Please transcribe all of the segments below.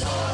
Break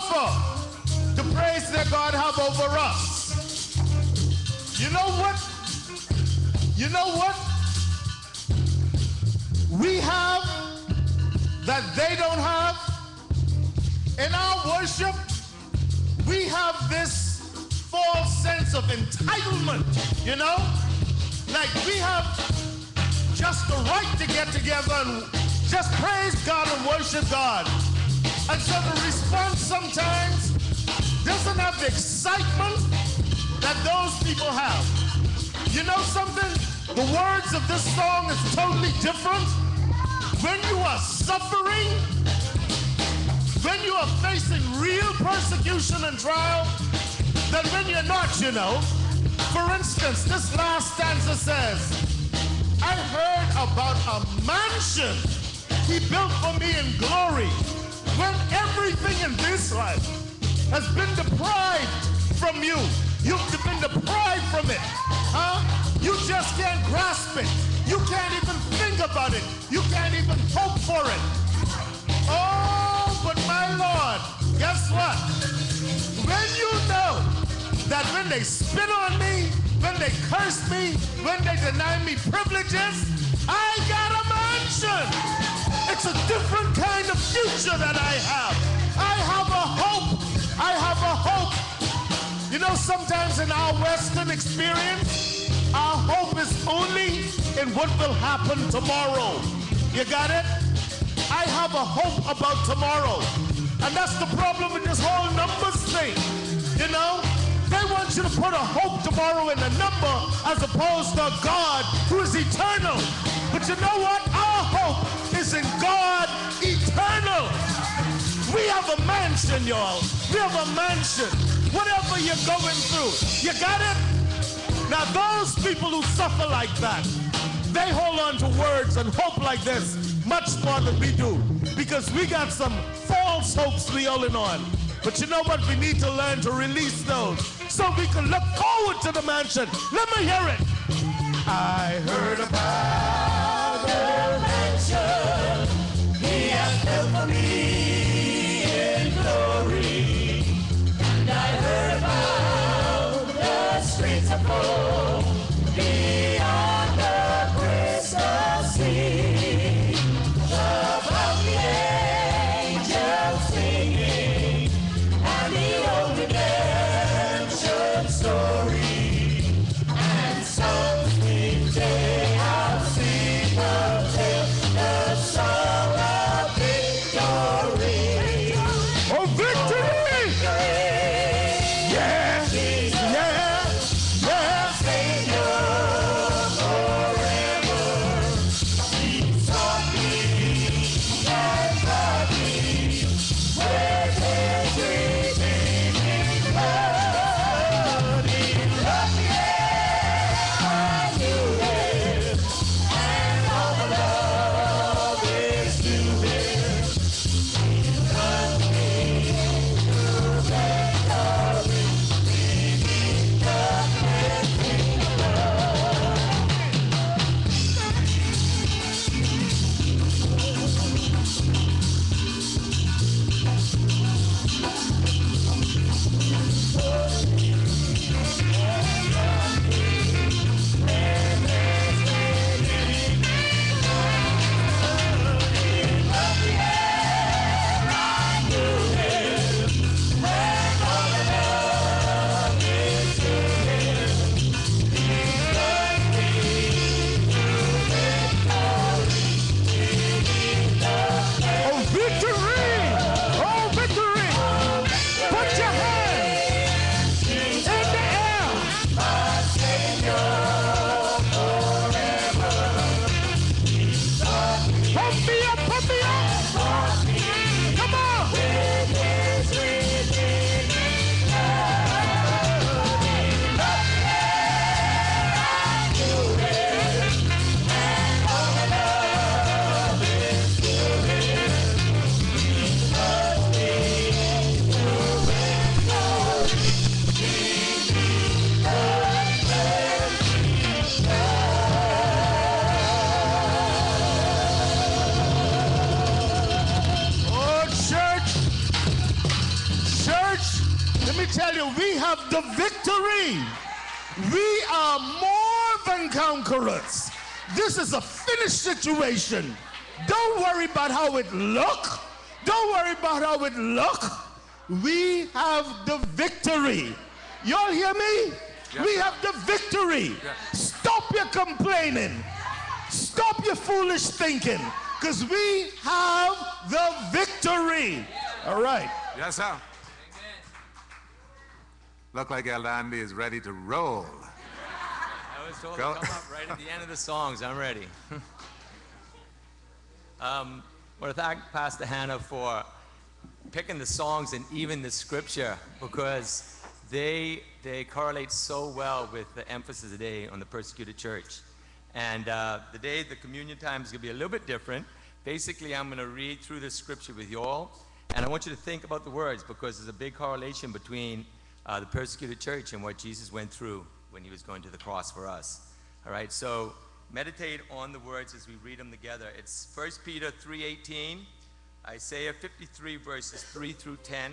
suffer to praise that God have over us. You know what? You know what? We have that they don't have. In our worship, we have this false sense of entitlement, you know? Like we have just the right to get together and just praise God and worship God. And so the response sometimes doesn't have the excitement that those people have. You know something? The words of this song is totally different. When you are suffering, when you are facing real persecution and trial, than when you're not, you know. For instance, this last stanza says, I heard about a mansion he built for me in glory when everything in this life has been deprived from you. You've been deprived from it. Huh? You just can't grasp it. You can't even think about it. You can't even hope for it. Oh, but my Lord, guess what? When you know that when they spit on me, when they curse me, when they deny me privileges, I got a mansion. It's a different kind of future that I have. I have a hope. I have a hope. You know, sometimes in our Western experience, our hope is only in what will happen tomorrow. You got it? I have a hope about tomorrow. And that's the problem with this whole numbers thing. You know? They want you to put a hope tomorrow in a number as opposed to God who is eternal. But you know what? Our hope is in God eternal. We have a mansion, y'all. We have a mansion. Whatever you're going through, you got it? Now, those people who suffer like that, they hold on to words and hope like this much more than we do because we got some false hopes we holding on. But you know what? We need to learn to release those so we can look forward to the mansion. Let me hear it. I heard about conquerors. This is a finished situation. Don't worry about how it look. Don't worry about how it look. We have the victory. Y'all hear me? Yes, we have the victory. Yes. Stop your complaining. Stop your foolish thinking. Because we have the victory. All right. Yes, sir. Look like Elder Andy is ready to roll. I was told Go. to come up right at the end of the songs. I'm ready. um, I want to thank Pastor Hannah for picking the songs and even the scripture because they they correlate so well with the emphasis today on the persecuted church. And uh, the day the communion time is going to be a little bit different. Basically, I'm going to read through the scripture with you all, and I want you to think about the words because there's a big correlation between uh, the persecuted church and what Jesus went through when he was going to the cross for us. All right, so meditate on the words as we read them together. It's 1 Peter 3:18, Isaiah 53 verses 3 through 10,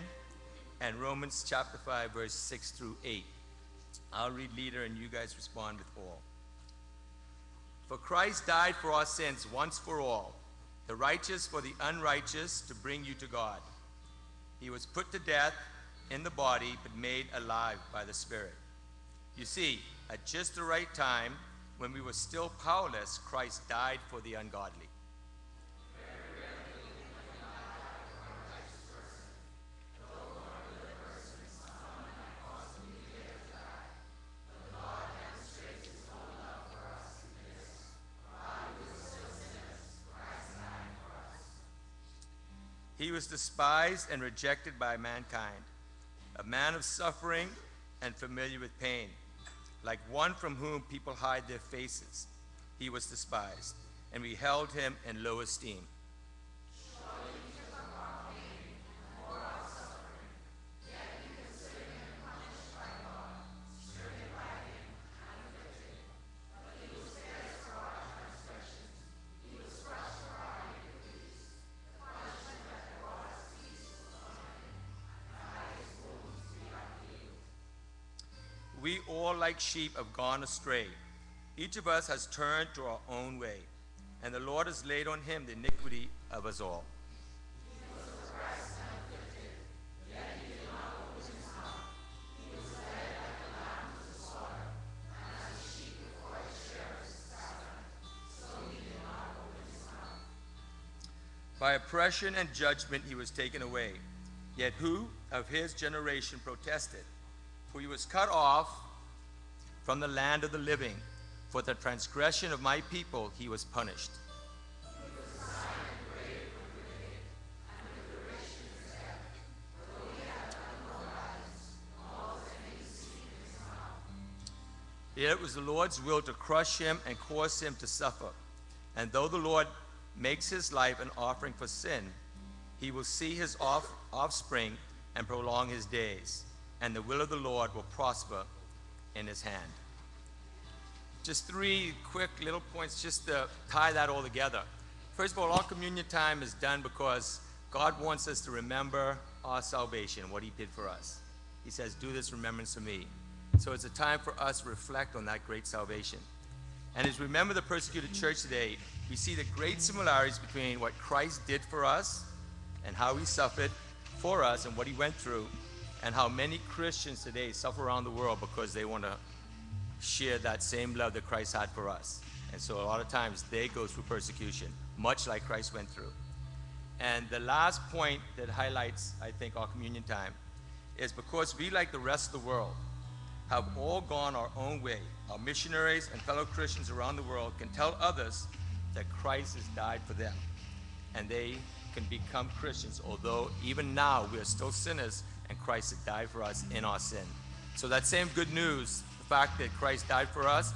and Romans chapter 5 verse 6 through 8. I'll read leader and you guys respond with all. For Christ died for our sins once for all, the righteous for the unrighteous, to bring you to God. He was put to death in the body, but made alive by the Spirit. You see, at just the right time, when we were still powerless, Christ died for the ungodly. He was despised and rejected by mankind, a man of suffering and familiar with pain, like one from whom people hide their faces. He was despised, and we held him in low esteem. Like sheep, have gone astray. Each of us has turned to our own way, and the Lord has laid on him the iniquity of us all. By oppression and judgment he was taken away. Yet who of his generation protested? For he was cut off from the land of the living. For the transgression of my people he was punished. Yet it was the Lord's will to crush him and cause him to suffer. And though the Lord makes his life an offering for sin, he will see his off- offspring and prolong his days, and the will of the Lord will prosper in his hand. Just three quick little points just to tie that all together. First of all, our communion time is done because God wants us to remember our salvation, what he did for us. He says, Do this remembrance of me. So it's a time for us to reflect on that great salvation. And as we remember the persecuted church today, we see the great similarities between what Christ did for us and how he suffered for us and what he went through, and how many Christians today suffer around the world because they want to share that same love that Christ had for us. And so a lot of times they go through persecution, much like Christ went through. And the last point that highlights, I think, our communion time is because we, like the rest of the world, have all gone our own way. Our missionaries and fellow Christians around the world can tell others that Christ has died for them. And they can become Christians, although even now we are still sinners and Christ has died for us in our sin. So, that same good news, the fact that Christ died for us,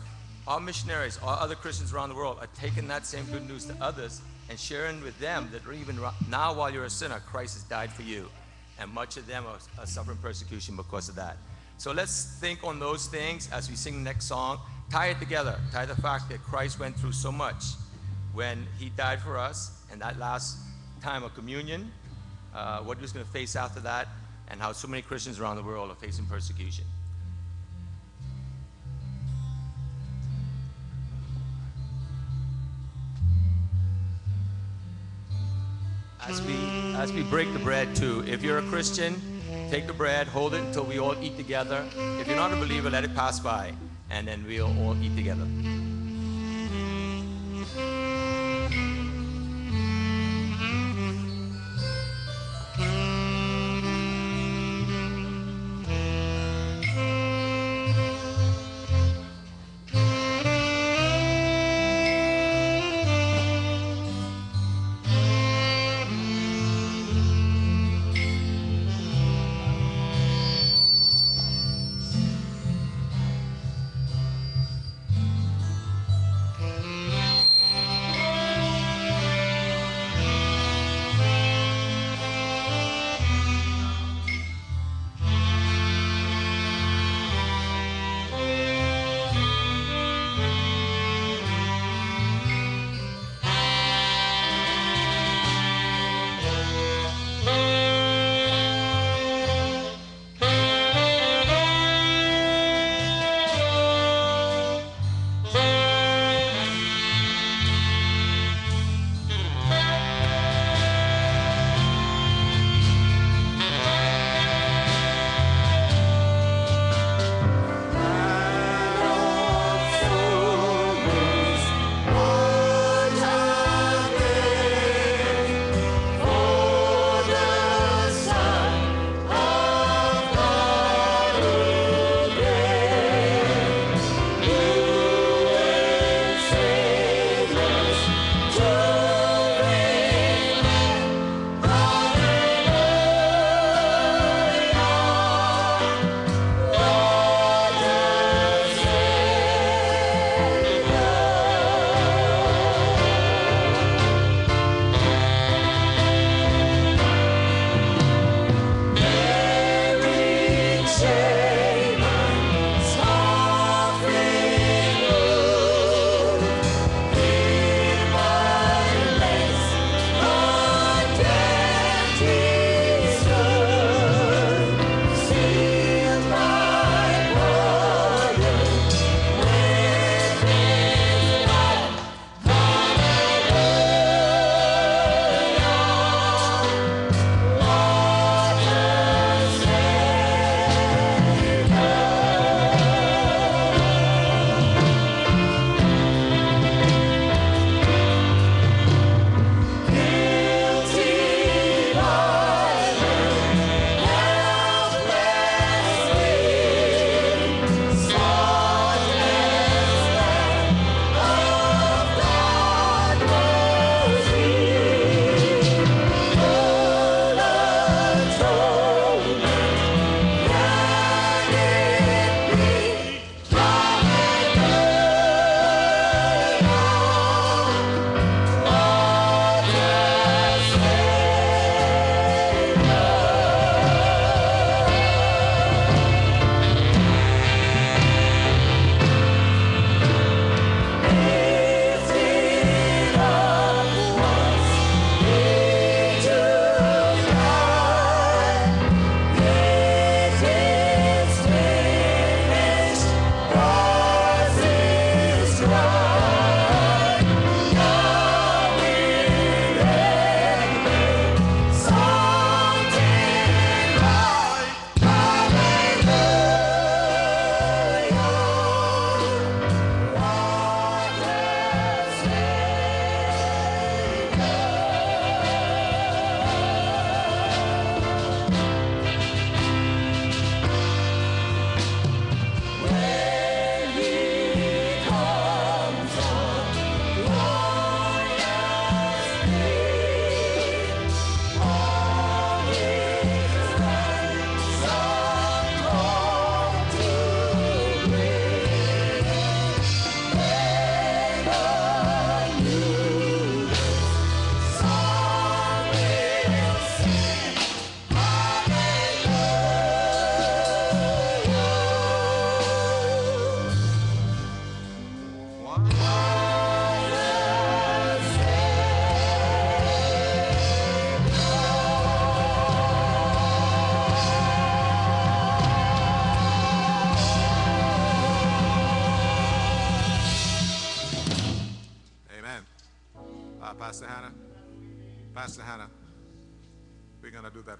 our missionaries, our other Christians around the world are taking that same good news to others and sharing with them that even now, while you're a sinner, Christ has died for you. And much of them are, are suffering persecution because of that. So let's think on those things as we sing the next song. Tie it together. Tie the fact that Christ went through so much when he died for us and that last time of communion, uh, what he was going to face after that, and how so many Christians around the world are facing persecution. As we, as we break the bread too, if you're a Christian, take the bread, hold it until we all eat together. If you're not a believer, let it pass by, and then we'll all eat together.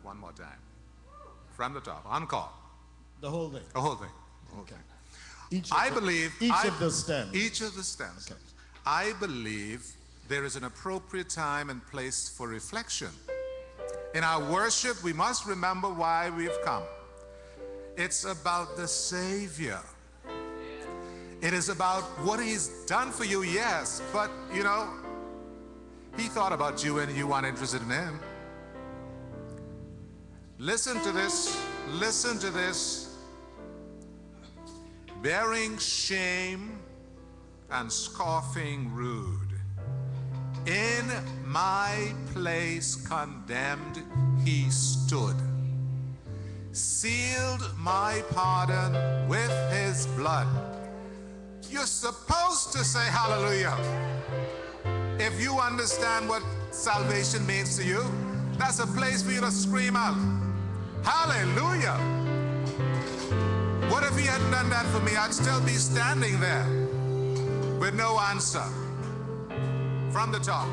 One more time. From the top, encore, The whole thing. the whole thing. Okay. Each of I the- believe each I- of the stems. Each of the stems. Okay. I believe there is an appropriate time and place for reflection. In our worship, we must remember why we've come. It's about the Savior. It is about what He's done for you, yes, but you know, He thought about you and you weren't interested in Him. Listen to this. Listen to this bearing shame and scoffing rude. In my place condemned he stood, sealed my pardon with his blood. You're supposed to say hallelujah. If you understand what salvation means to you, that's a place for you to scream out, hallelujah. What if he hadn't done that for me? I'd still be standing there with no answer. From the top.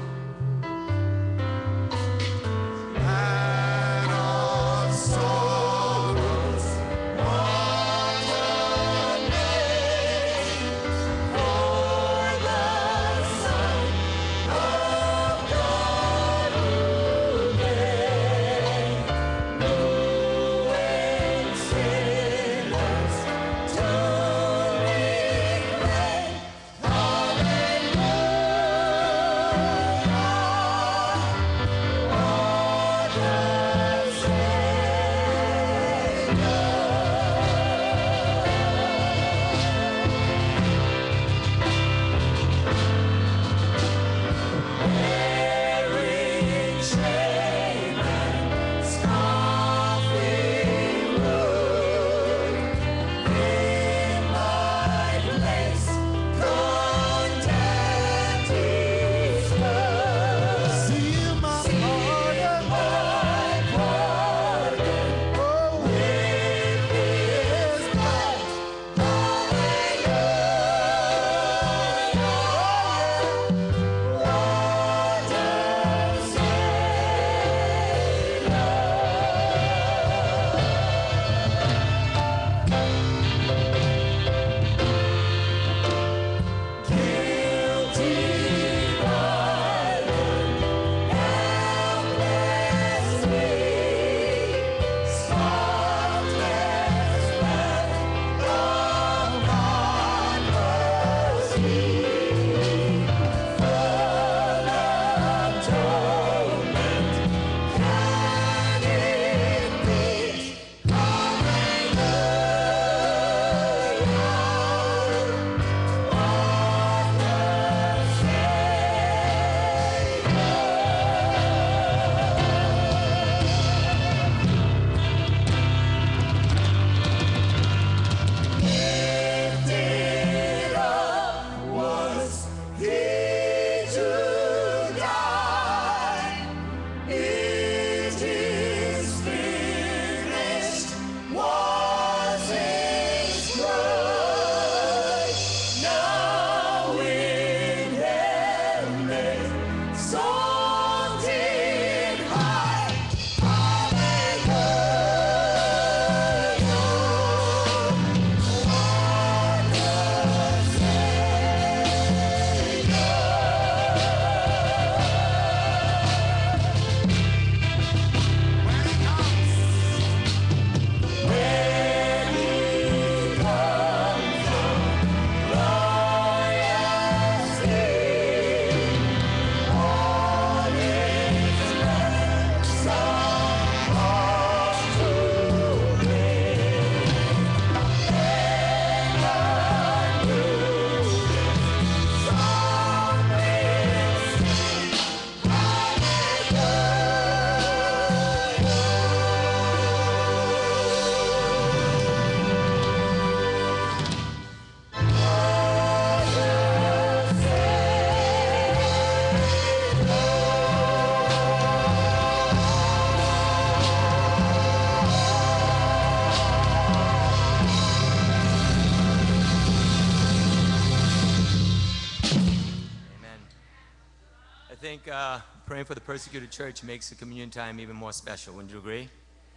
For the persecuted church makes the communion time even more special. Wouldn't you agree?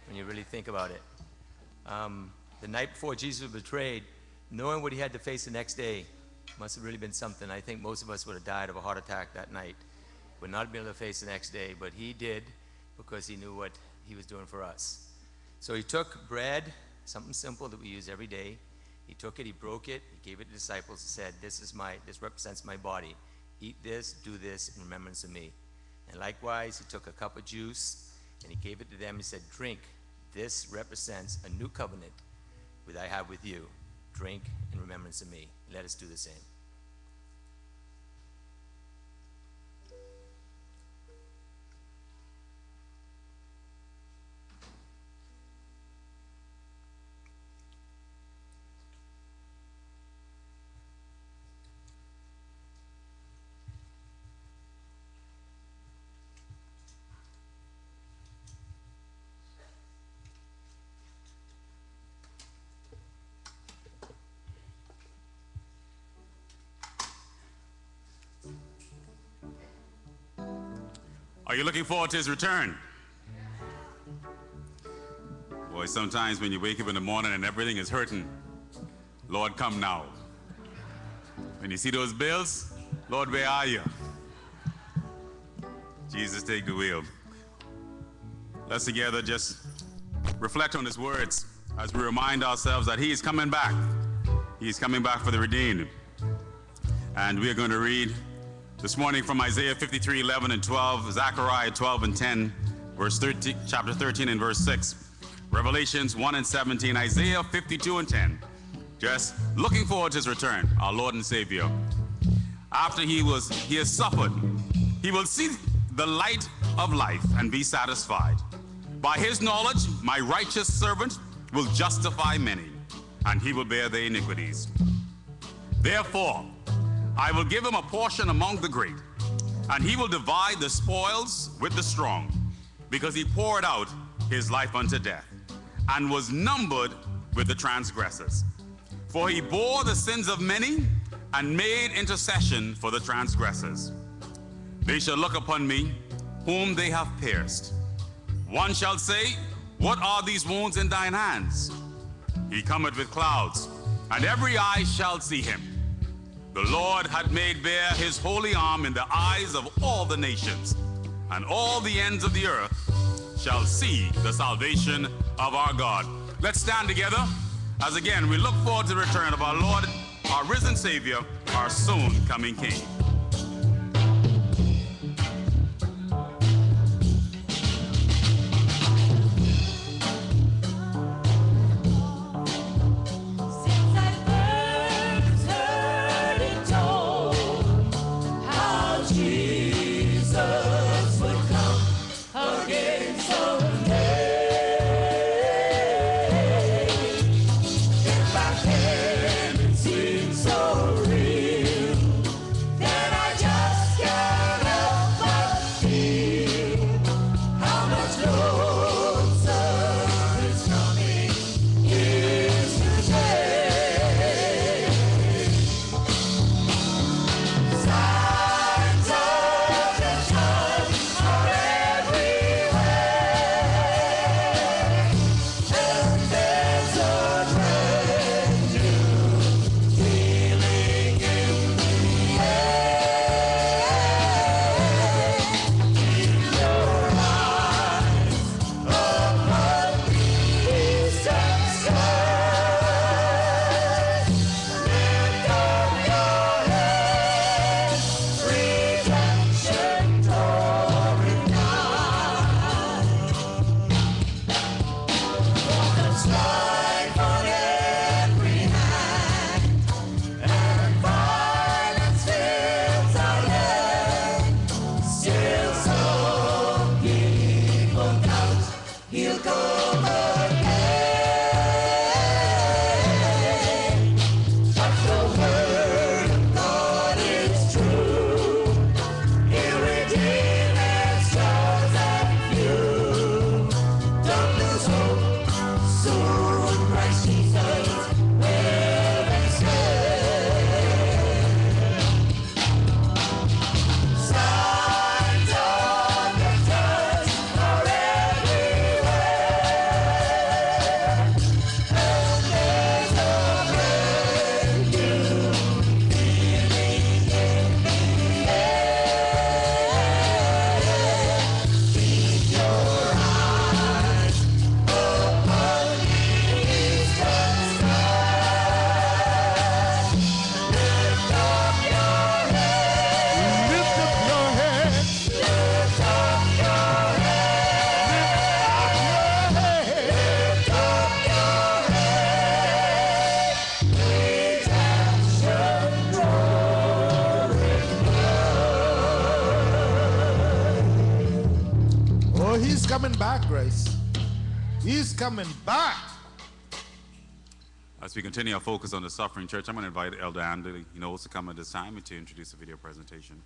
When you really think about it. Um, the night before Jesus was betrayed, knowing what he had to face the next day must have really been something. I think most of us would have died of a heart attack that night. Would not have been able to face the next day, but he did because he knew what he was doing for us. So he took bread, something simple that we use every day. He took it, he broke it, he gave it to the disciples, and said, This is my this represents my body. Eat this, do this in remembrance of me. And likewise, he took a cup of juice and he gave it to them. He said, Drink. This represents a new covenant that I have with you. Drink in remembrance of me. Let us do the same. Are you looking forward to his return? Boy, sometimes when you wake up in the morning and everything is hurting, Lord, come now. When you see those bills, Lord, where are you? Jesus, take the wheel. Let's together just reflect on his words as we remind ourselves that he is coming back. He is coming back for the redeemed. And we are going to read this morning from Isaiah 53, 11 and 12, Zechariah 12 and 10, verse 13, chapter 13 and verse 6, Revelations 1 and 17, Isaiah 52 and 10. Just looking forward to his return, our Lord and Savior. After he was he has suffered, he will see the light of life and be satisfied. By his knowledge, my righteous servant will justify many, and he will bear their iniquities. Therefore, I will give him a portion among the great, and he will divide the spoils with the strong, because he poured out his life unto death, and was numbered with the transgressors. For he bore the sins of many, and made intercession for the transgressors. They shall look upon me, whom they have pierced. One shall say, What are these wounds in thine hands? He cometh with clouds, and every eye shall see him. The Lord had made bare his holy arm in the eyes of all the nations, and all the ends of the earth shall see the salvation of our God. Let's stand together as again we look forward to the return of our Lord, our risen Savior, our soon coming King. Grace. He's coming back. As we continue our focus on the suffering church, I'm going to invite Elder Andy Knowles to come at this time and to introduce a video presentation.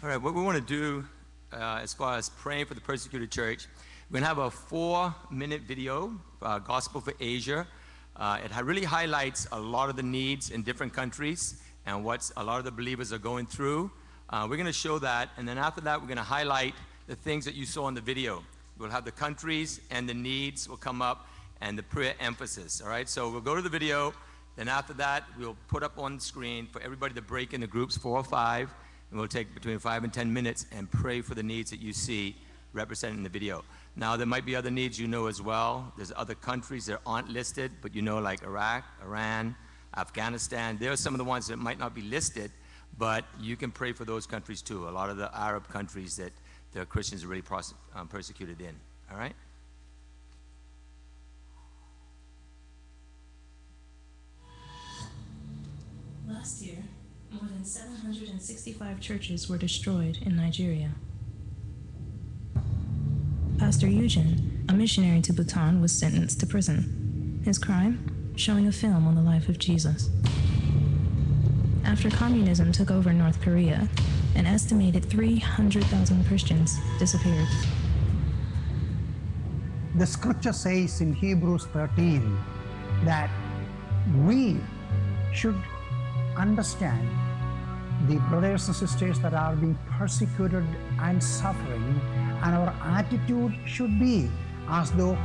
All right, what we want to do uh, as far as praying for the persecuted church, we're going to have a four minute video, uh, Gospel for Asia. Uh, it ha- really highlights a lot of the needs in different countries and what a lot of the believers are going through. Uh, we're going to show that, and then after that, we're going to highlight the things that you saw in the video. We'll have the countries and the needs will come up and the prayer emphasis. All right, so we'll go to the video. Then after that, we'll put up on screen for everybody to break into groups four or five, and we'll take between five and ten minutes and pray for the needs that you see represented in the video. Now, there might be other needs you know as well. There's other countries that aren't listed, but you know, like Iraq, Iran, Afghanistan. There are some of the ones that might not be listed, but you can pray for those countries too. A lot of the Arab countries that the Christians are really um, persecuted in. All right? Last year, more than 765 churches were destroyed in Nigeria. Pastor Eugen, a missionary to Bhutan, was sentenced to prison. His crime? Showing a film on the life of Jesus. After communism took over North Korea, an estimated 300,000 Christians disappeared. the scripture says in Hebrews 13 that we should understand the brothers and sisters that are being persecuted and suffering, and our attitude should be as though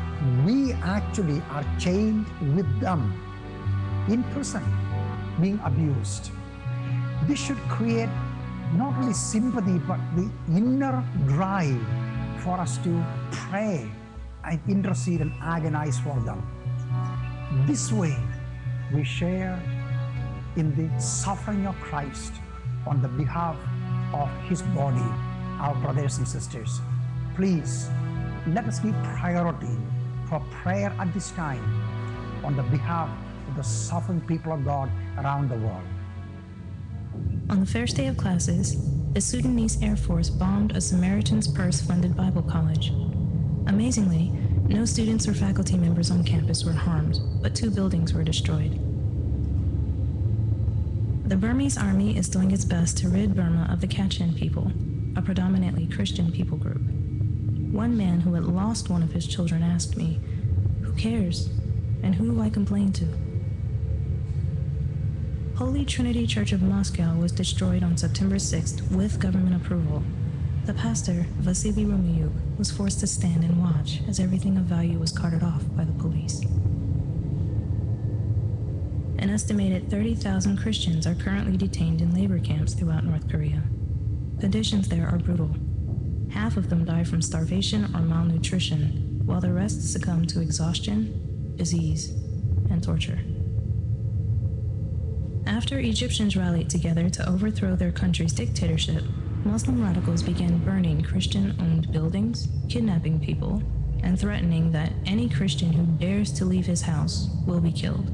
we actually are chained with them in prison, being abused. This should create not only sympathy but the inner drive for us to pray and intercede and agonize for them. This way, we share in the suffering of Christ on the behalf of his body, our brothers and sisters. Please let us give priority for prayer at this time on the behalf of the suffering people of God around the world. On the first day of classes, the Sudanese Air Force bombed a Samaritan's Purse funded Bible college. Amazingly, no students or faculty members on campus were harmed, but two buildings were destroyed. The Burmese army is doing its best to rid Burma of the Kachin people, a predominantly Christian people group. One man who had lost one of his children asked me, Who cares? And who do I complain to? Holy Trinity Church of Moscow was destroyed on September 6th with government approval. The pastor, Vasily Romiuk, was forced to stand and watch as everything of value was carted off by the police. An estimated 30,000 Christians are currently detained in labor camps throughout North Korea. Conditions there are brutal. Half of them die from starvation or malnutrition, while the rest succumb to exhaustion, disease, and torture. After Egyptians rallied together to overthrow their country's dictatorship, Muslim radicals began burning Christian owned buildings, kidnapping people, and threatening that any Christian who dares to leave his house will be killed.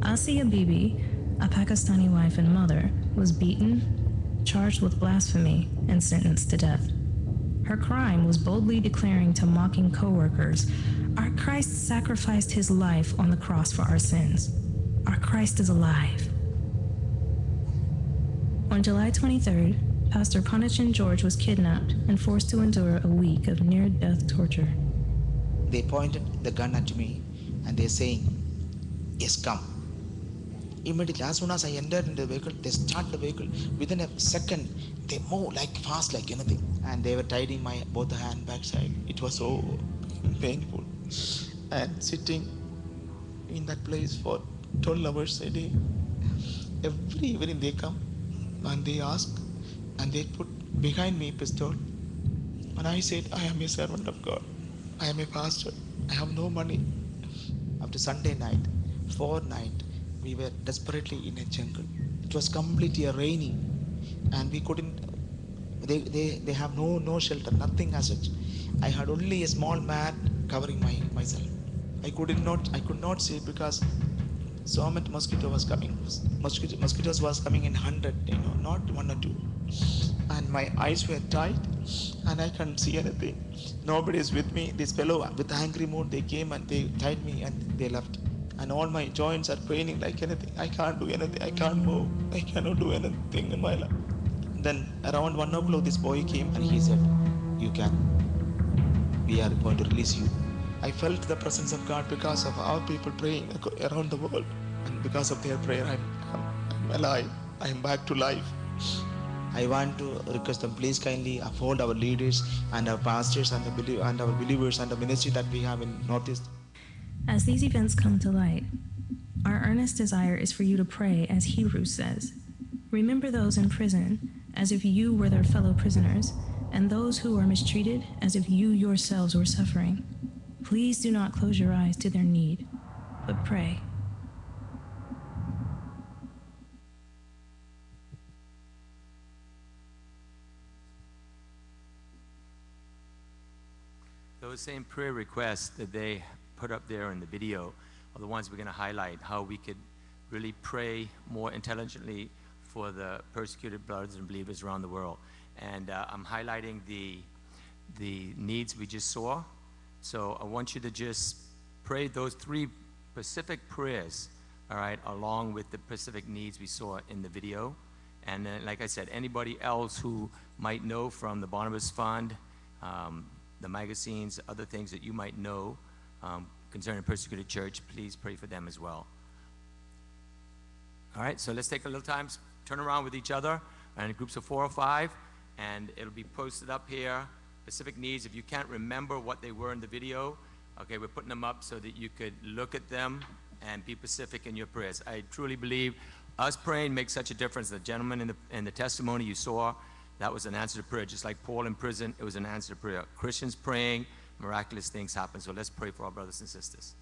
Asiya Bibi, a Pakistani wife and mother, was beaten, charged with blasphemy, and sentenced to death. Her crime was boldly declaring to mocking coworkers, Our Christ sacrificed his life on the cross for our sins. Our Christ is alive. On July 23rd, Pastor Conachin George was kidnapped and forced to endure a week of near death torture. They pointed the gun at me and they're saying, Yes, come. Immediately, as soon as I entered into the vehicle, they start the vehicle. Within a second, they move like fast like anything. And they were tidying my both hand backside. It was so painful. And sitting in that place for 12 hours a day. Every evening they come and they ask and they put behind me pistol. And I said, I am a servant of God. I am a pastor. I have no money. After Sunday night, four night, we were desperately in a jungle. It was completely rainy, and we couldn't. They, they, they have no no shelter, nothing as such. I had only a small mat covering my myself. I could not I could not see because so many mosquito was coming. Mosquito, mosquitoes was coming in hundred, you know, not one or two. And my eyes were tight, and I couldn't see anything. Nobody is with me. This fellow with angry mood, they came and they tied me and they left. And all my joints are paining like anything. I can't do anything. I can't move. I cannot do anything in my life. Then around one o'clock, this boy came and he said, "You can. We are going to release you." I felt the presence of God because of our people praying around the world, and because of their prayer, I'm, I'm, I'm alive. I'm back to life. I want to request them, please kindly uphold our leaders and our pastors and the belie- and our believers and the ministry that we have in Northeast. As these events come to light, our earnest desire is for you to pray as Hebrews says. Remember those in prison as if you were their fellow prisoners, and those who are mistreated as if you yourselves were suffering. Please do not close your eyes to their need, but pray. Those same prayer requests that they put up there in the video are the ones we're going to highlight, how we could really pray more intelligently for the persecuted brothers and believers around the world. And uh, I'm highlighting the, the needs we just saw. So I want you to just pray those three specific prayers, all right, along with the specific needs we saw in the video. And then, like I said, anybody else who might know from the Barnabas Fund, um, the magazines, other things that you might know um, concerning persecuted church, please pray for them as well. All right, so let's take a little time, turn around with each other, and groups of four or five, and it'll be posted up here. Specific needs, if you can't remember what they were in the video, okay, we're putting them up so that you could look at them and be specific in your prayers. I truly believe us praying makes such a difference. The gentleman in the, in the testimony you saw, that was an answer to prayer. Just like Paul in prison, it was an answer to prayer. Christians praying, miraculous things happen. So let's pray for our brothers and sisters.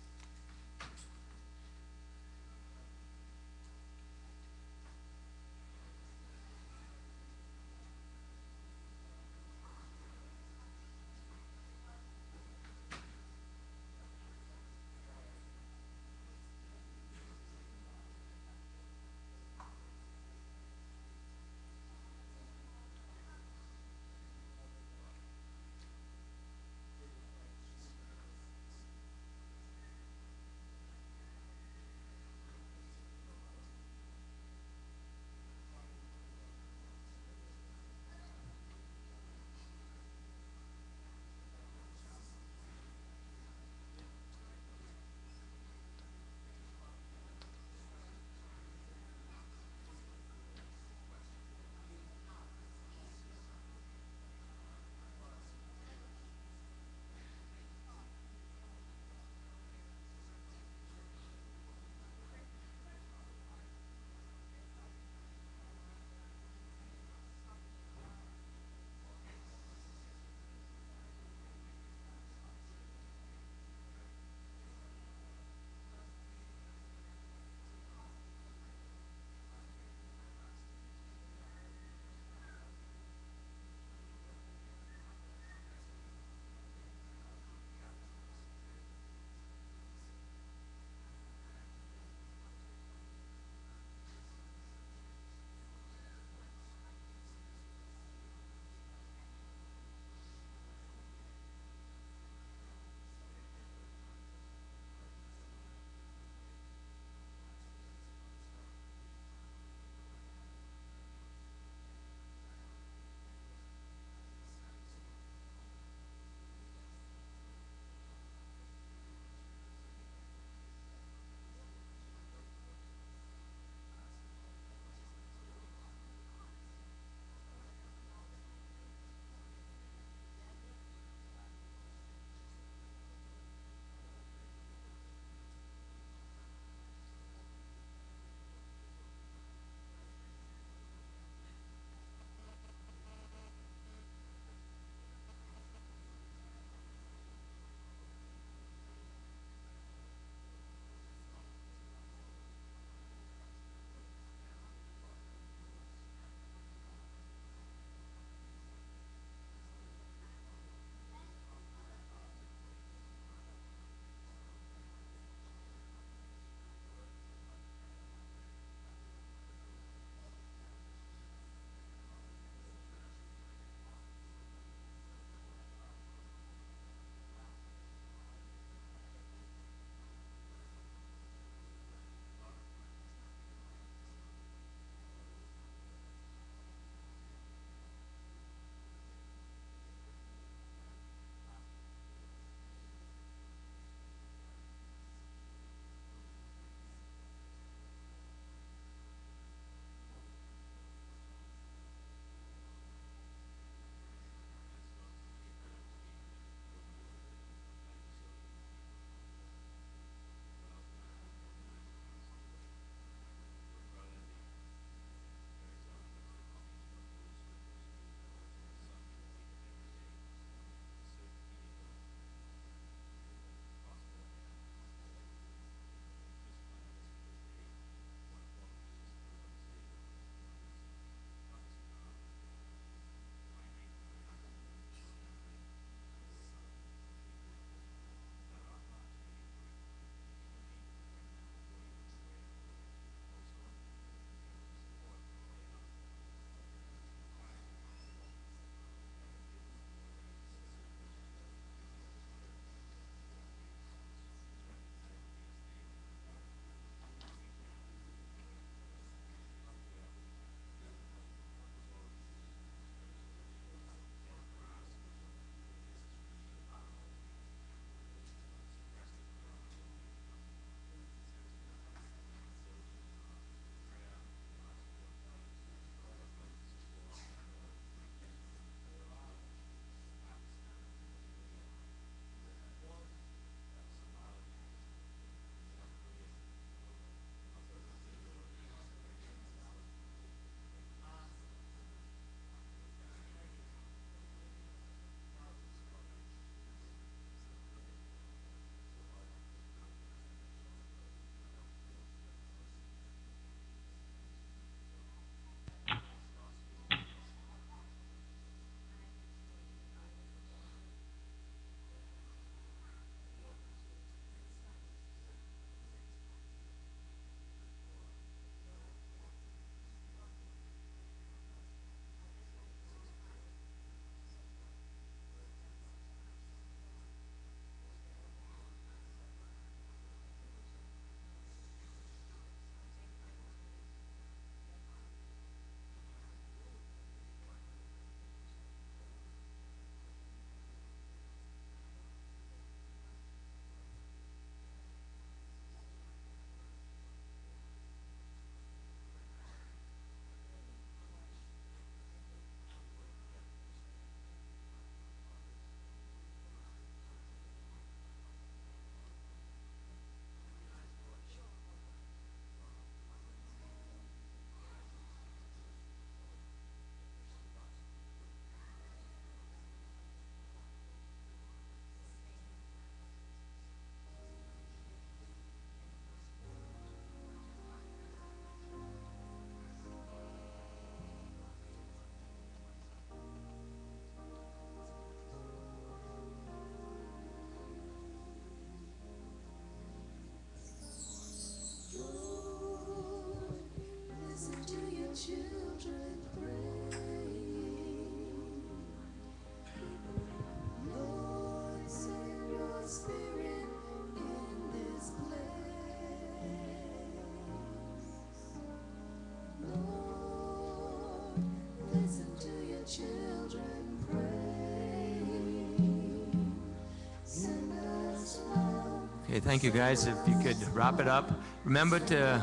Okay, thank you guys. If you could wrap it up, remember to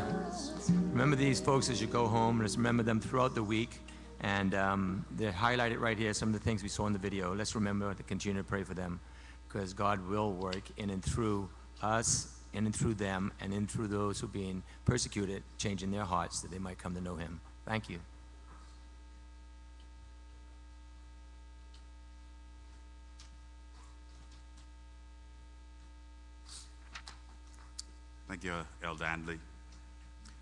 remember these folks as you go home, and just remember them throughout the week. And um, they're highlighted right here, some of the things we saw in the video. Let's remember to continue to pray for them because God will work in and through us, in and through them, and in through those who've being persecuted, changing their hearts that they might come to know Him. Thank you. Thank you, Elder Andy.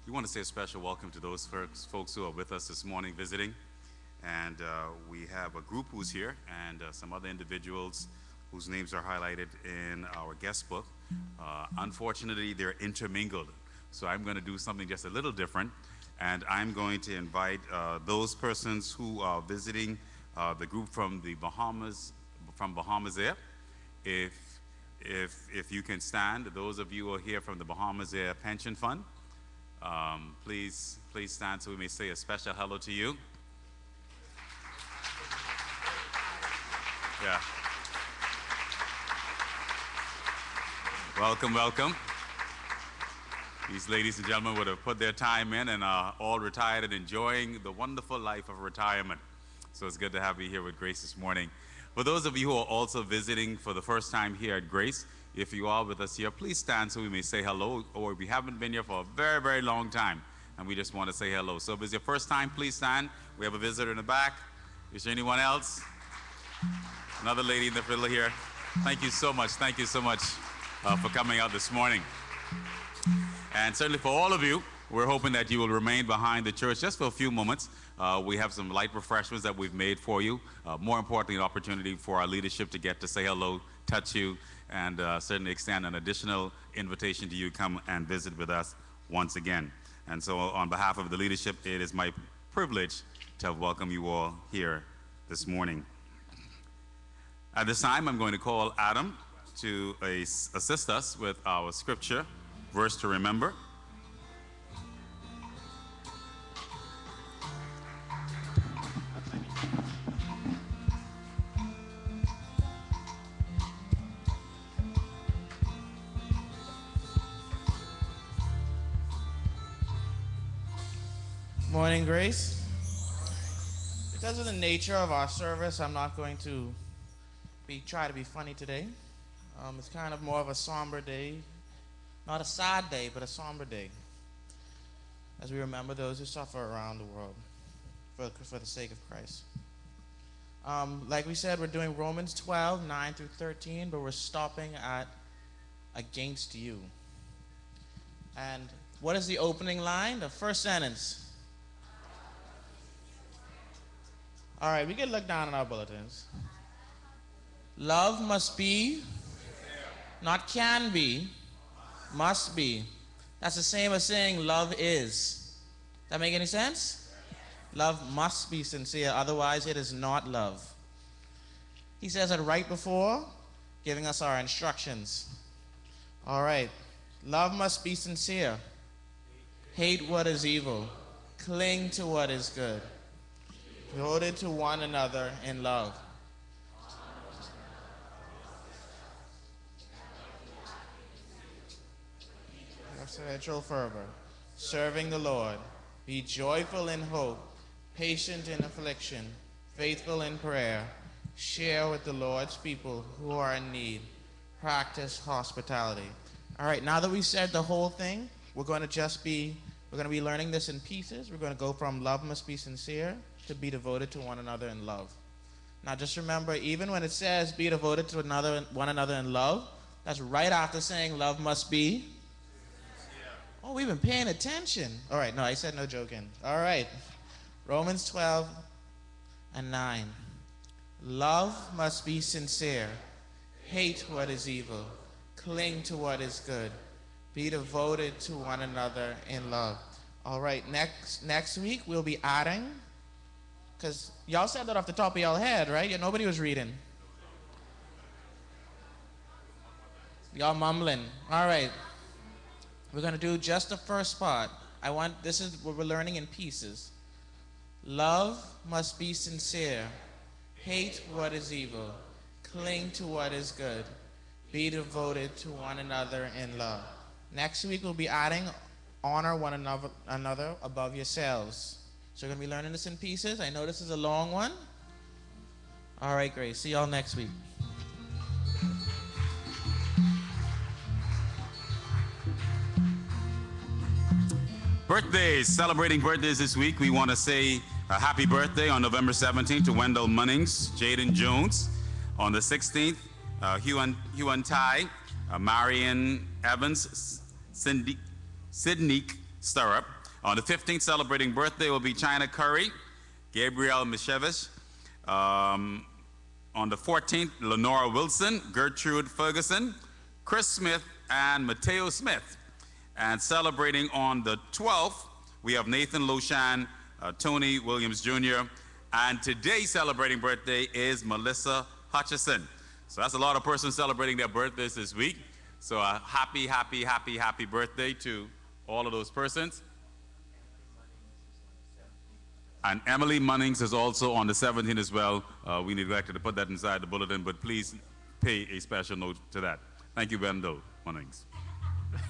We want to say a special welcome to those folks, folks who are with us this morning visiting. And uh, we have a group who's here and uh, some other individuals whose names are highlighted in our guest book. Uh, unfortunately, they're intermingled. So I'm going to do something just a little different. And I'm going to invite uh, those persons who are visiting uh, the group from the Bahamas, from Bahamasair. If, if, if you can stand, those of you who are here from the Bahamasair Pension Fund, um, please, please stand so we may say a special hello to you. Yeah. Welcome, welcome. These ladies and gentlemen would have put their time in and are all retired and enjoying the wonderful life of retirement. So it's good to have you here with Grace this morning. For those of you who are also visiting for the first time here at Grace, if you are with us here, please stand so we may say hello, or we haven't been here for a very, very long time, and we just want to say hello. So if it's your first time, please stand. We have a visitor in the back. Is there anyone else? Another lady in the middle here. Thank you so much. Thank you so much uh, for coming out this morning. And certainly for all of you, we're hoping that you will remain behind the church just for a few moments. Uh, we have some light refreshments that we've made for you. Uh, more importantly, an opportunity for our leadership to get to say hello, touch you, and uh, certainly extend an additional invitation to you come and visit with us once again. And so, on behalf of the leadership, it is my privilege to welcome you all here this morning. At this time, I'm going to call Adam to assist us with our scripture verse to remember. Because of the nature of our service, I'm not going to be try to be funny today. Um, it's kind of more of a somber day, not a sad day, but a somber day, as we remember those who suffer around the world for, for the sake of Christ. Um, like we said, we're doing Romans 12, 9 through 13, but we're stopping at against you. And what is the opening line? The first sentence. All right, we can look down in our bulletins. Love must be, not can be, must be. That's the same as saying love is. That make any sense? Love must be sincere, otherwise it is not love. He says it right before giving us our instructions. All right. Love must be sincere. Hate what is evil. Cling to what is good. Devoted to one another in love. Spiritual fervor. Serving the Lord. Be joyful in hope. Patient in affliction. Faithful in prayer. Share with the Lord's people who are in need. Practice hospitality. All right, now that we said the whole thing, we're going to just be we're going to be learning this in pieces. We're going to go from love must be sincere to be devoted to one another in love. Now just remember even when it says be devoted to another one another in love, that's right after saying love must be Oh, we've been paying attention. All right, no, I said no joking. All right. Romans 12 and 9. Love must be sincere. Hate what is evil. Cling to what is good. Be devoted to one another in love. All right, next next week we'll be adding cuz y'all said that off the top of y'all head, right? Yeah, nobody was reading. Y'all mumbling. All right. We're going to do just the first part. I want this is what we're learning in pieces. Love must be sincere. Hate what is evil. Cling to what is good. Be devoted to one another in love. Next week, we'll be adding honor one another, another above yourselves. So, we're going to be learning this in pieces. I know this is a long one. All right, great. See y'all next week. Birthdays, celebrating birthdays this week. We want to say a happy birthday on November 17th to Wendell Munnings, Jaden Jones. On the 16th, uh, and, and Ty, uh, Marion Evans, Cindy, Sydney Stirrup. On the 15th, celebrating birthday will be China Curry, Gabriel Mishevich. Um, on the 14th, Lenora Wilson, Gertrude Ferguson, Chris Smith, and Mateo Smith. And celebrating on the 12th, we have Nathan Loshan, uh, Tony Williams Jr., and today celebrating birthday is Melissa Hutchison. So that's a lot of persons celebrating their birthdays this week. So a happy, happy, happy, happy birthday to all of those persons. And Emily Munnings is also on the 17th as well. Uh, we neglected to put that inside the bulletin, but please pay a special note to that. Thank you, Wendell Munnings.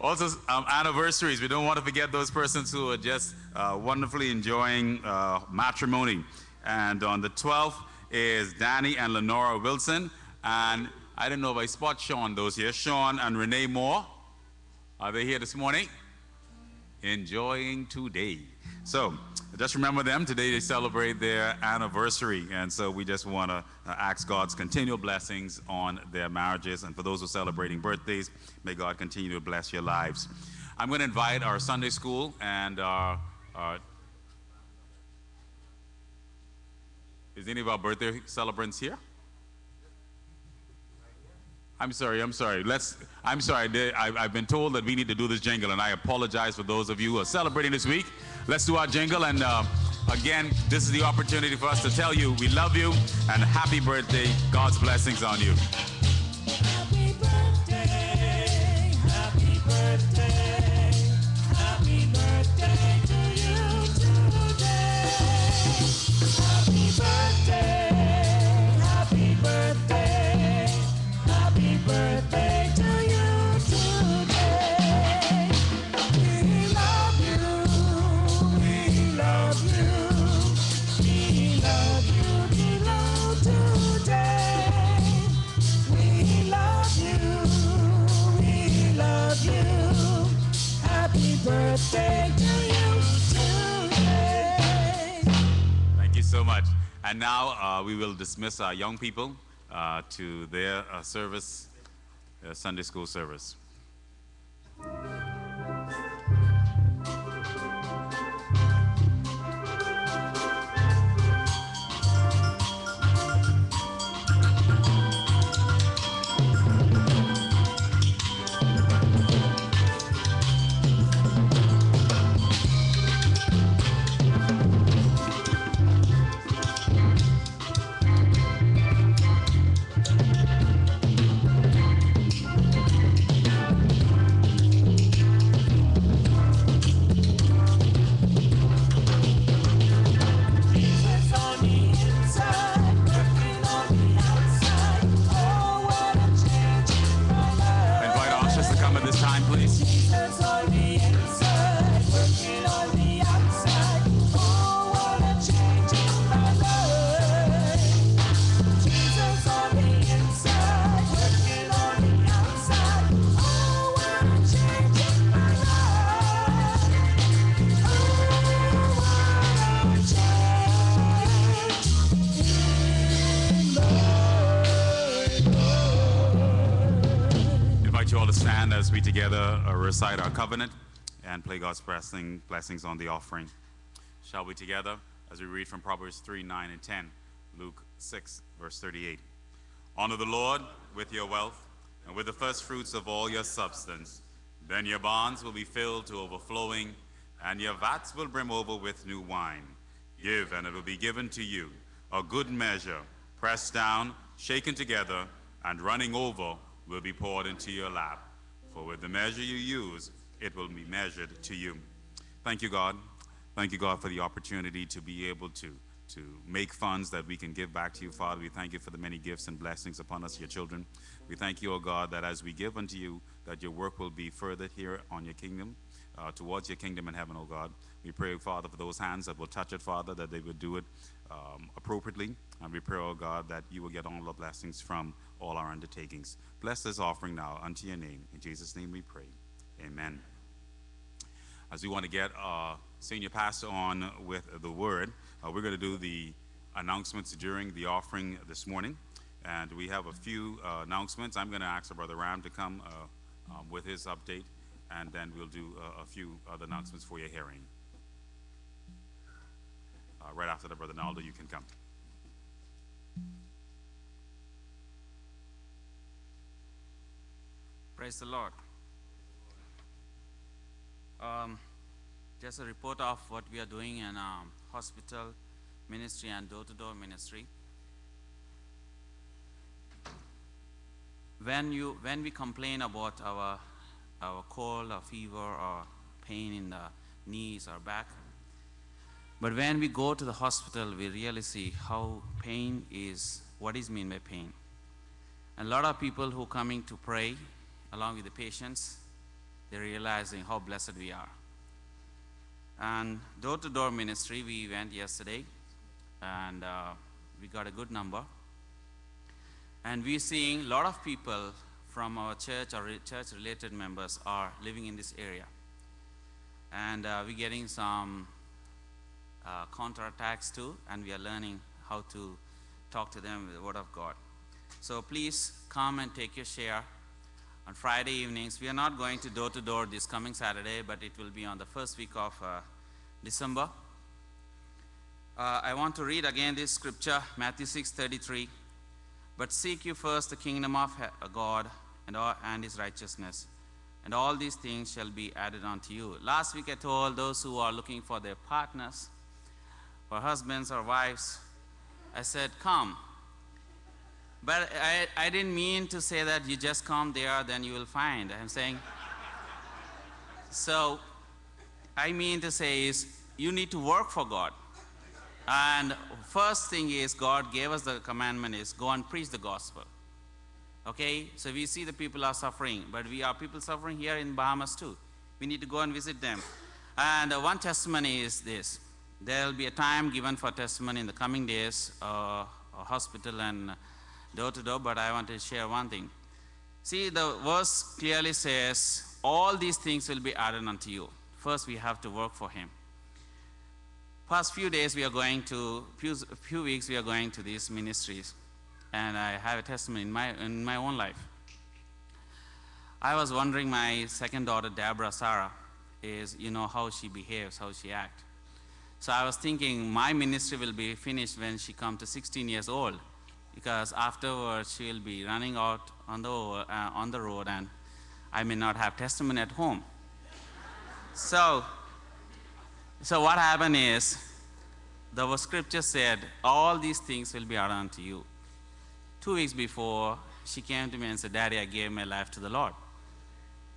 Also, um, anniversaries. We don't want to forget those persons who are just uh, wonderfully enjoying uh, matrimony. And on the 12th is Danny and Lenora Wilson. And I don't know if I spot Sean, those here. Sean and Renee Moore. Are they here this morning? Enjoying today. So just remember them. Today they celebrate their anniversary. And so we just want to uh, ask God's continual blessings on their marriages. And for those who are celebrating birthdays, may God continue to bless your lives. I'm going to invite our Sunday school and our, our is any of our birthday celebrants here? I'm sorry, I'm sorry. Let's, I'm sorry. I, I've been told that we need to do this jingle, and I apologize for those of you who are celebrating this week. Let's do our jingle, and uh, again, this is the opportunity for us to tell you we love you and happy birthday. God's blessings on you. And now uh, we will dismiss our young people uh, to their uh, service, their Sunday school service. Recite our covenant and play God's blessing, blessings on the offering. Shall we together as we read from Proverbs 3 9 and 10, Luke 6, verse 38. Honor the Lord with your wealth and with the first fruits of all your substance. Then your barns will be filled to overflowing, and your vats will brim over with new wine. Give, and it will be given to you, a good measure, pressed down, shaken together, and running over will be poured into your lap. With the measure you use, it will be measured to you. Thank you, God. Thank you, God, for the opportunity to be able to to make funds that we can give back to you, Father. We thank you for the many gifts and blessings upon us, your children. We thank you, O God, that as we give unto you, that your work will be furthered here on your kingdom, uh, towards your kingdom in heaven, O God. We pray, Father, for those hands that will touch it, Father, that they would do it um, appropriately. And we pray, O God, that you will get all the blessings from all our undertakings. Bless this offering now unto your name. In Jesus' name we pray. Amen. As we want to get our senior pastor on with the word, uh, we're going to do the announcements during the offering this morning. And we have a few uh, announcements. I'm going to ask brother Ram to come uh, um, with his update, and then we'll do uh, a few other announcements for your hearing. Uh, right after that, brother Naldo, you can come. Praise the Lord. Um, just a report of what we are doing in um, hospital ministry and door-to-door ministry. When you when we complain about our our cold or fever or pain in the knees or back, but when we go to the hospital, we really see how pain is what is mean by pain. A lot of people who coming to pray along with the patients, they're realizing how blessed we are. And door to door ministry, we went yesterday and uh, we got a good number. And we're seeing a lot of people from our church or church related members are living in this area. And uh, we're getting some uh, counterattacks too, and we are learning how to talk to them with the Word of God. So please come and take your share on Friday evenings. We are not going to door to door this coming Saturday, but it will be on the first week of uh, December. Uh, I want to read again this scripture, Matthew 6:33. But seek you first the kingdom of God and, all, and His righteousness, and all these things shall be added unto you. Last week I told those who are looking for their partners, for husbands or wives, I said, "Come." But I, I didn't mean to say that you just come there, then you will find. I'm saying, so I mean to say is you need to work for God. And first thing is God gave us the commandment is go and preach the gospel. Okay? So we see the people are suffering, but we are people suffering here in Bahamas too. We need to go and visit them. And one testimony is this. There will be a time given for testimony in the coming days, uh, a hospital and door to door, but I want to share one thing. See, the verse clearly says, All these things will be added unto you. First, we have to work for Him. Past few days, we are going to, few, few weeks, we are going to these ministries, and I have a testimony in my, in my own life. I was wondering, my second daughter, Deborah Sarah, is, you know, how she behaves, how she acts. So I was thinking my ministry will be finished when she comes to 16 years old because afterwards she will be running out on the, uh, on the road and I may not have testimony at home. So, so what happened is the scripture said, All these things will be added unto you. Two weeks before, she came to me and said, Daddy, I gave my life to the Lord.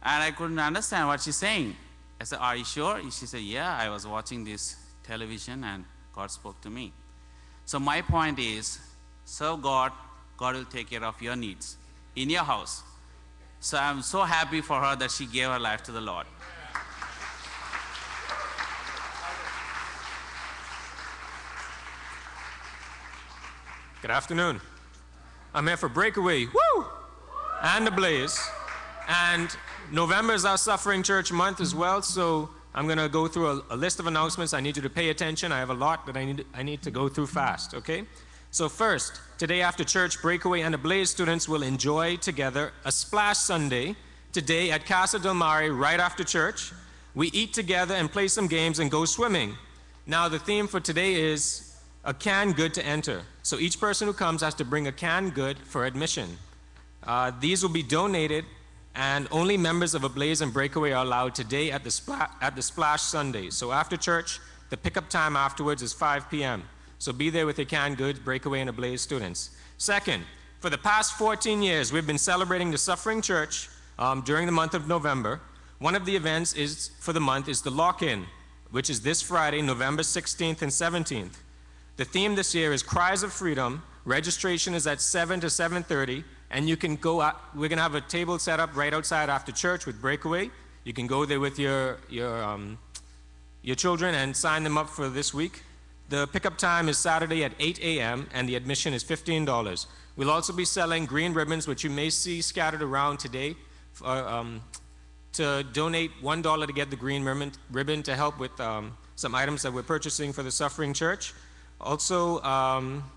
And I couldn't understand what she's saying. I said, Are you sure? She said, Yeah, I was watching this television and God spoke to me. So, my point is serve God, God will take care of your needs in your house. So, I'm so happy for her that she gave her life to the Lord. Good afternoon. I'm here for Breakaway, woo, and the Blaze. And November is our Suffering Church month as well, so I'm going to go through a, a list of announcements. I need you to pay attention. I have a lot that I need, I need to go through fast, okay? So, first, today after church, Breakaway and Ablaze students will enjoy together a Splash Sunday today at Casa Del Mare right after church. We eat together and play some games and go swimming. Now, the theme for today is a canned good to enter. So each person who comes has to bring a canned good for admission. Uh, these will be donated, and only members of Ablaze and Breakaway are allowed today at the, Spla- at the Splash Sunday. So after church, the pickup time afterwards is 5 p.m. So be there with your canned goods, Breakaway, and Ablaze students. Second, for the past 14 years, we've been celebrating the Suffering Church um, during the month of November. One of the events is for the month is the lock-in, which is this Friday, November 16th and 17th. The theme this year is Cries of Freedom. Registration is at 7 to 7:30, and you can go out. We're gonna have a table set up right outside after church with Breakaway. You can go there with your your um, your children and sign them up for this week. The pickup time is Saturday at 8 a.m. and the admission is $15. We'll also be selling green ribbons, which you may see scattered around today, uh, um, to donate $1 to get the green ribbon, ribbon to help with um, some items that we're purchasing for the Suffering Church. Also, um,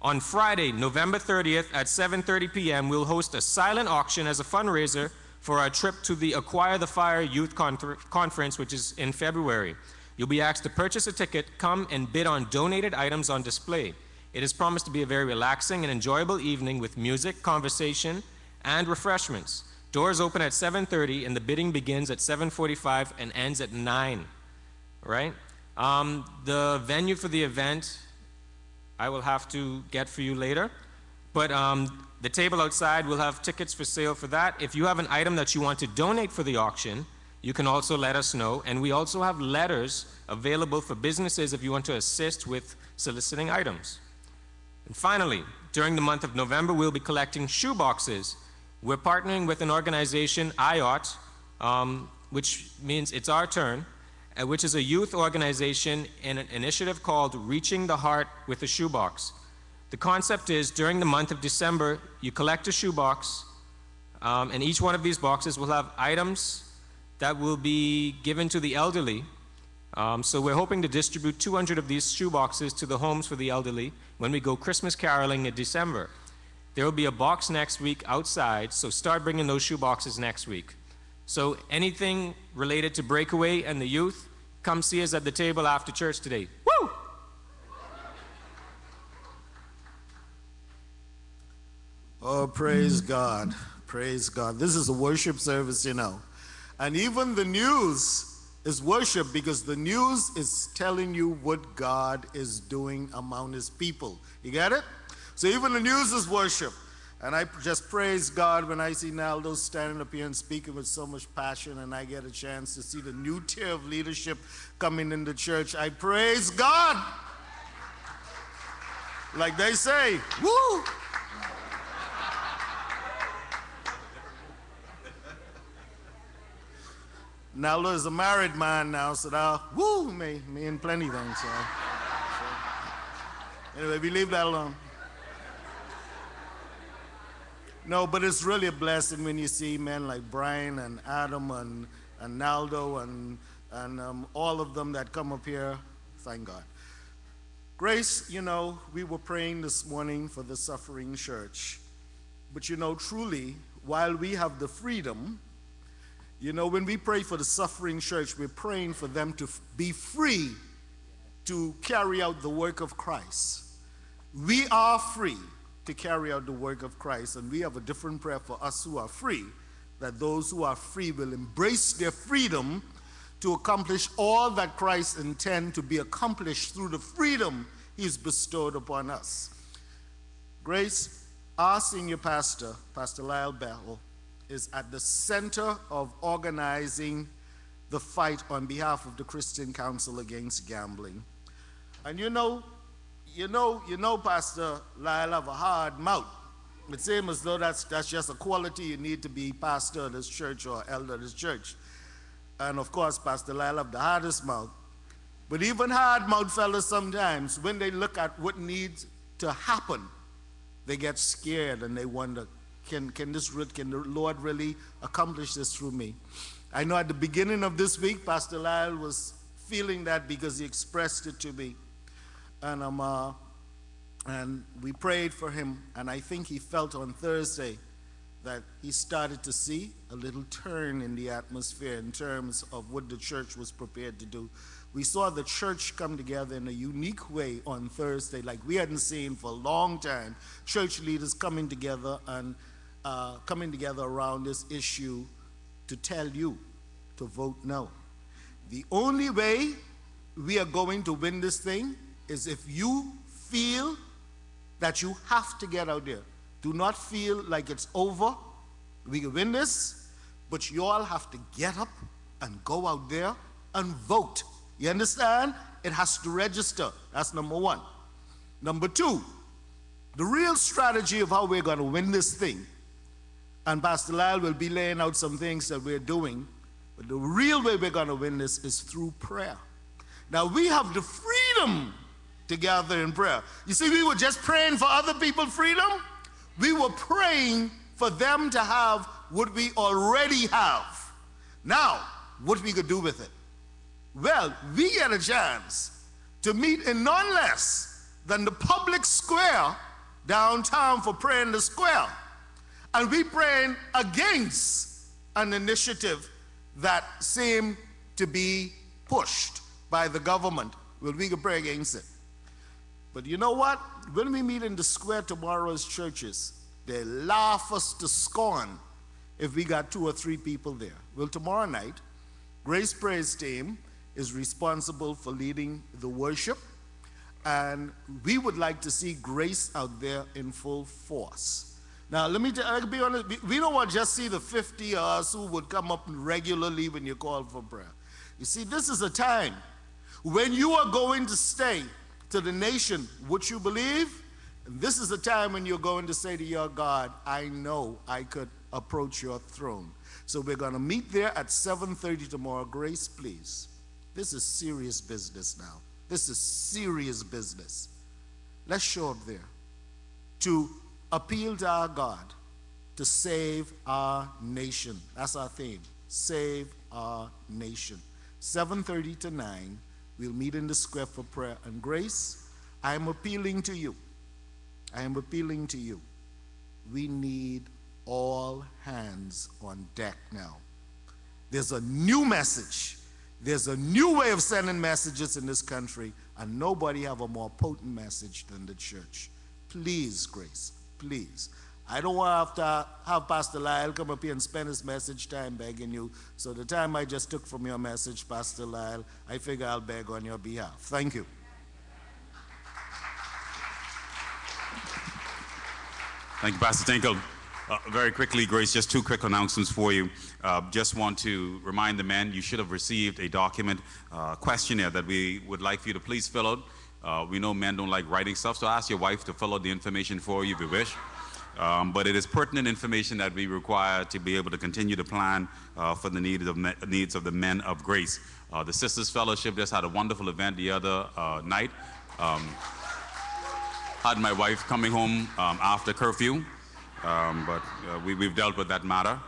on Friday, November 30th at 7:30 p.m., we'll host a silent auction as a fundraiser for our trip to the Acquire the Fire Youth Confer- Conference, which is in February. You'll be asked to purchase a ticket, come and bid on donated items on display. It is promised to be a very relaxing and enjoyable evening with music, conversation, and refreshments. Doors open at 7:30 and the bidding begins at 7:45 and ends at 9. Right? Um, the venue for the event I will have to get for you later. But um, the table outside will have tickets for sale for that. If you have an item that you want to donate for the auction, you can also let us know. And we also have letters available for businesses if you want to assist with soliciting items. And finally, during the month of November, we'll be collecting shoe boxes. We're partnering with an organization, IOT, um, which means it's our turn, uh, which is a youth organization in an initiative called Reaching the Heart with a Shoebox. The concept is during the month of December, you collect a shoebox, um, and each one of these boxes will have items that will be given to the elderly. Um, so we're hoping to distribute 200 of these shoe boxes to the homes for the elderly when we go Christmas caroling in December. There will be a box next week outside, so start bringing those shoe boxes next week. So anything related to Breakaway and the youth, come see us at the table after church today. Woo! Oh, praise God. Praise God. This is a worship service, you know. And even the news is worship because the news is telling you what God is doing among his people. You get it? So even the news is worship. And I just praise God when I see Naldo standing up here and speaking with so much passion, and I get a chance to see the new tier of leadership coming in the church. I praise God. Like they say, woo! Naldo is a married man now, so that woo me, me and plenty things. So. so. Anyway, we leave that alone. No, but it's really a blessing when you see men like Brian and Adam and, and Naldo and, and um, all of them that come up here. Thank God. Grace, you know, we were praying this morning for the suffering church. But you know, truly, while we have the freedom, you know, when we pray for the suffering church, we're praying for them to be free to carry out the work of Christ. We are free to carry out the work of Christ, and we have a different prayer for us who are free, that those who are free will embrace their freedom to accomplish all that Christ intends to be accomplished through the freedom he's bestowed upon us. Grace, our senior pastor, Pastor Lyle Bethel, is at the center of organizing the fight on behalf of the Christian Council Against Gambling. And you know, you know, you know, Pastor Lyle have a hard mouth. It seems as though that's, that's just a quality you need to be pastor of this church or elder of this church. And of course, Pastor Lyle have the hardest mouth. But even hard mouth fellas sometimes, when they look at what needs to happen, they get scared and they wonder, can, can, this, can the Lord really accomplish this through me? I know at the beginning of this week, Pastor Lyle was feeling that because he expressed it to me. And, um, uh, and we prayed for him, and I think he felt on Thursday that he started to see a little turn in the atmosphere in terms of what the church was prepared to do. We saw the church come together in a unique way on Thursday, like we hadn't seen for a long time. Church leaders coming together and uh, coming together around this issue to tell you to vote no. The only way we are going to win this thing is if you feel that you have to get out there. Do not feel like it's over. We can win this, but you all have to get up and go out there and vote. You understand? It has to register. That's number one. Number two, the real strategy of how we're going to win this thing, and Pastor Lyle will be laying out some things that we're doing, but the real way we're going to win this is through prayer. Now, we have the freedom to gather in prayer. You see, we were just praying for other people's freedom, we were praying for them to have what we already have. Now, what we could do with it? Well, we get a chance to meet in none less than the public square downtown for prayer in the square. And we praying against an initiative that seemed to be pushed by the government. Well, we can pray against it. But you know what? When we meet in the square tomorrow as churches, they laugh us to scorn if we got two or three people there. Well, tomorrow night, Grace Praise Team is responsible for leading the worship, and we would like to see Grace out there in full force. Now, let me I'll be honest, we- don't want just see the 50 of us who would come up regularly when you call for prayer. You see, this is a time when you are going to stay to the nation what you believe, and this is a time when you're going to say to your God, I know I could approach your throne. So we're going to meet there at 7:30 tomorrow. Grace, please. This is serious business now. This is serious business. Let's show up there to appeal to our God to save our nation. That's our theme. Save our nation. 7:30 to 9, we'll meet in the square for prayer and grace. I am appealing to you. I am appealing to you. We need all hands on deck now. There's a new message. There's a new way of sending messages in this country, and nobody have a more potent message than the church. Please, Grace, please. I don't want to have to have Pastor Lyle come up here and spend his message time begging you. So the time I just took from your message, Pastor Lyle, I figure I'll beg on your behalf. Thank you. Thank you, Pastor Tinkle. Uh, very quickly, Grace, just two quick announcements for you. Uh, just want to remind the men you should have received a document uh, questionnaire that we would like for you to please fill out. Uh, we know men don't like writing stuff, so ask your wife to fill out the information for you if you wish. Um, but it is pertinent information that we require to be able to continue to plan uh, for the needs of, needs of the men of grace. Uh, the Sisters Fellowship just had a wonderful event the other uh, night. Um, had my wife coming home um, after curfew, um, but uh, we, we've dealt with that matter.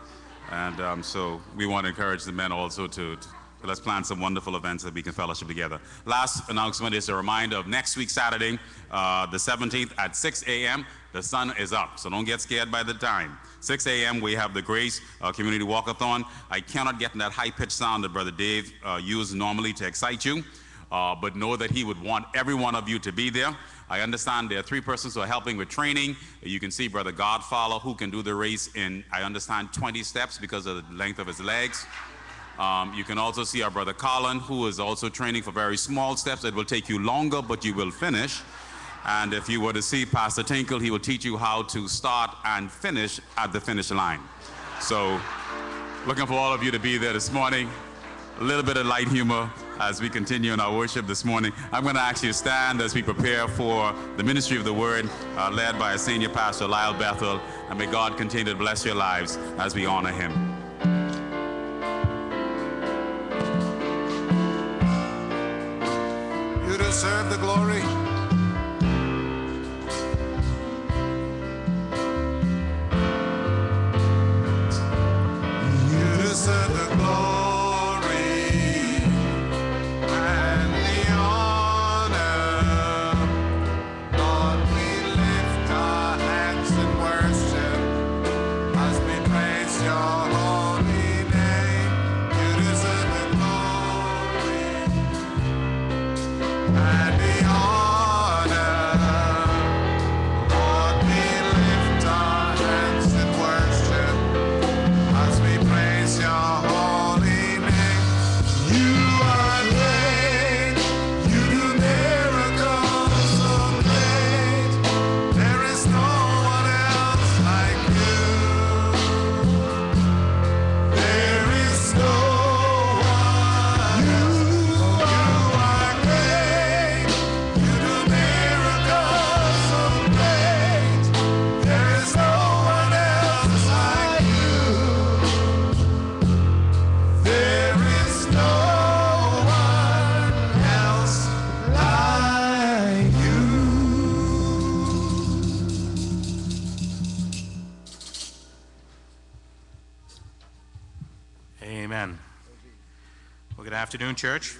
And um, so we want to encourage the men also to, to let's plan some wonderful events that we can fellowship together. Last announcement is a reminder of next week, Saturday, uh, the 17th at 6 a.m. The sun is up, so don't get scared by the time. 6 a.m. we have the Grace uh, Community Walkathon. I cannot get in that high-pitched sound that Brother Dave uh, uses normally to excite you, uh, but know that he would want every one of you to be there. I understand there are three persons who are helping with training. You can see Brother Godfather, who can do the race in, I understand, 20 steps because of the length of his legs. Um, you can also see our brother Colin, who is also training for very small steps. It will take you longer, but you will finish. And if you were to see Pastor Tinkle, he will teach you how to start and finish at the finish line. So, looking for all of you to be there this morning. A little bit of light humor as we continue in our worship this morning. I'm going to ask you to stand as we prepare for the ministry of the word uh, led by our senior pastor, Lyle Bethel. And may God continue to bless your lives as we honor him. Deserve the glory. Afternoon, church.